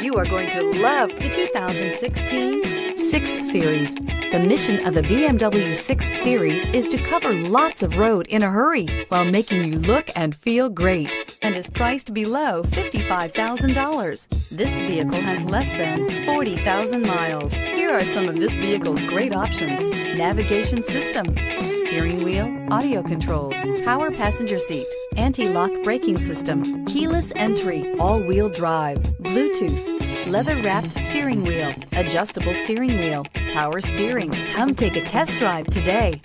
You are going to love the 2016 6 Series. The mission of the BMW 6 Series is to cover lots of road in a hurry while making you look and feel great and is priced below $55,000. This vehicle has less than 40,000 miles. Here are some of this vehicle's great options. Navigation system, steering wheel, audio controls, power passenger seat, anti-lock braking system, keyless entry, all-wheel drive, Bluetooth, leather-wrapped steering wheel, adjustable steering wheel, power steering. Come take a test drive today.